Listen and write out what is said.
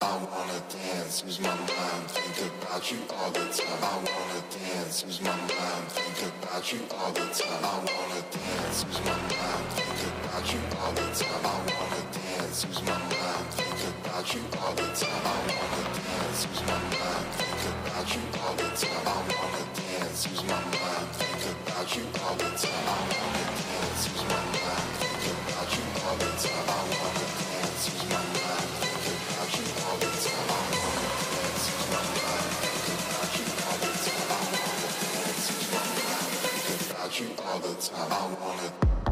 I wanna dance, use my mind, think about you all the time. I wanna dance, use my mind, think about you all the time. I wanna dance, use my mind, think about you all the time. I wanna dance, use my mind, think about you all the time. I wanna dance, use my mind, think about you all the time. I wanna dance, use my mind, think about you all the time. I wanna dance, use my mind. you all the time. I want it.